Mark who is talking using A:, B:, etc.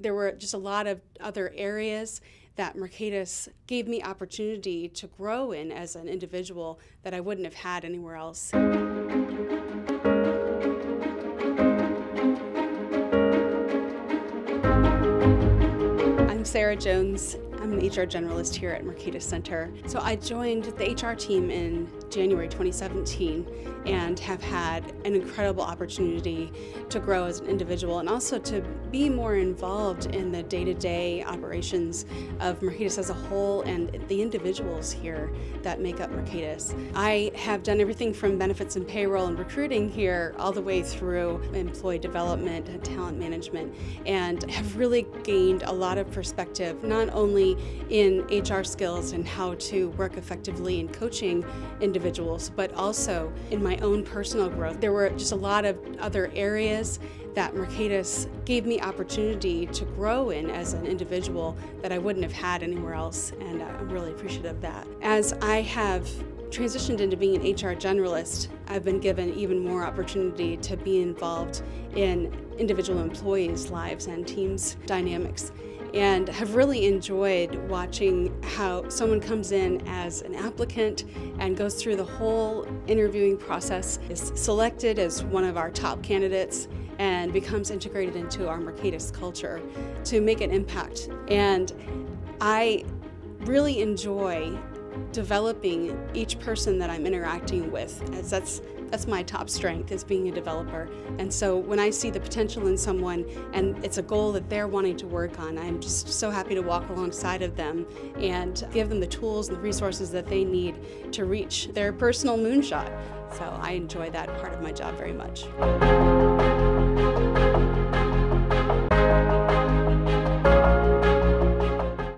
A: There were just a lot of other areas that Mercatus gave me opportunity to grow in as an individual that I wouldn't have had anywhere else. I'm Sarah Jones. I'm an HR generalist here at Mercatus Center. So I joined the HR team in January 2017 and have had an incredible opportunity to grow as an individual and also to be more involved in the day-to-day operations of Mercatus as a whole and the individuals here that make up Mercatus. I have done everything from benefits and payroll and recruiting here all the way through employee development and talent management and have really gained a lot of perspective not only in HR skills and how to work effectively in coaching individuals but also in my own personal growth. There were just a lot of other areas that Mercatus gave me opportunity to grow in as an individual that I wouldn't have had anywhere else, and I'm really appreciative of that. As I have transitioned into being an HR generalist, I've been given even more opportunity to be involved in individual employees' lives and teams' dynamics and have really enjoyed watching how someone comes in as an applicant and goes through the whole interviewing process, is selected as one of our top candidates, and becomes integrated into our Mercatus culture to make an impact. And I really enjoy developing each person that I'm interacting with as that's that's my top strength is being a developer and so when I see the potential in someone and it's a goal that they're wanting to work on I'm just so happy to walk alongside of them and give them the tools and the resources that they need to reach their personal moonshot so I enjoy that part of my job very much.